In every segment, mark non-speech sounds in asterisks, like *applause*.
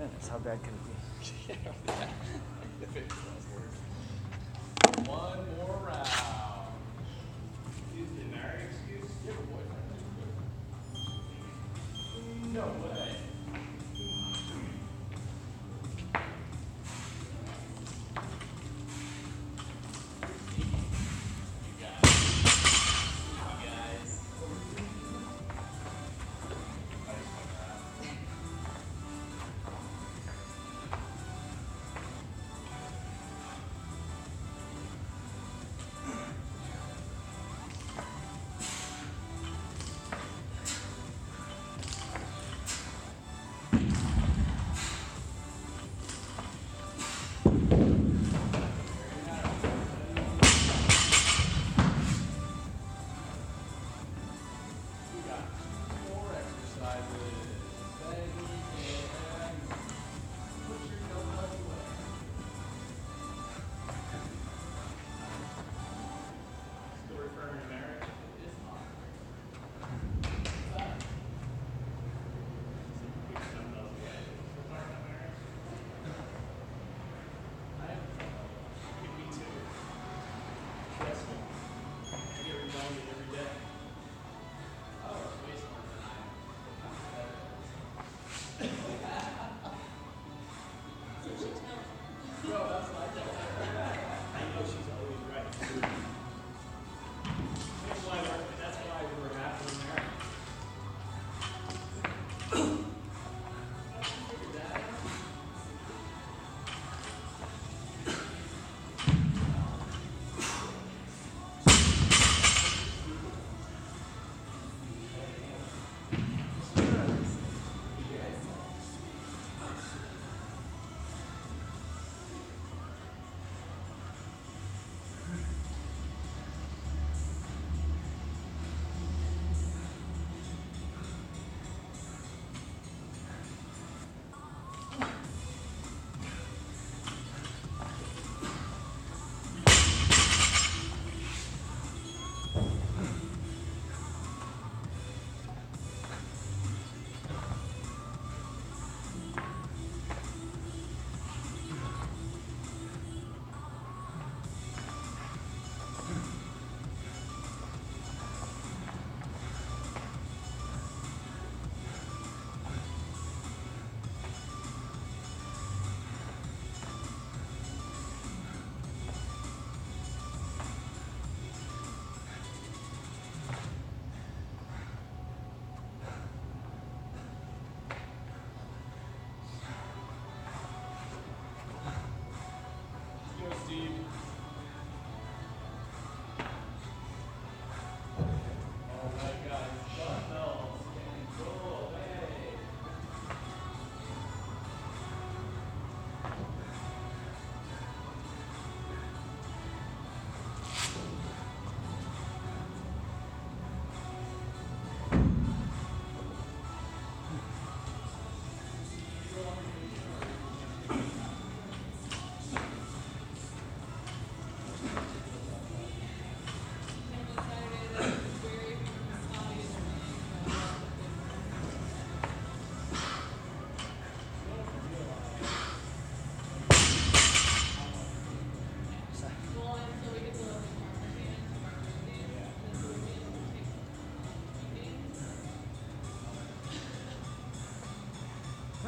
minutes. How bad can it be? *laughs* *laughs* One more round.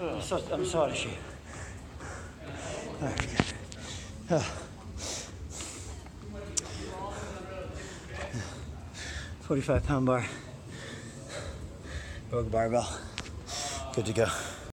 I'm, so, I'm sorry, Forty-five pound bar, rogue barbell, good to go.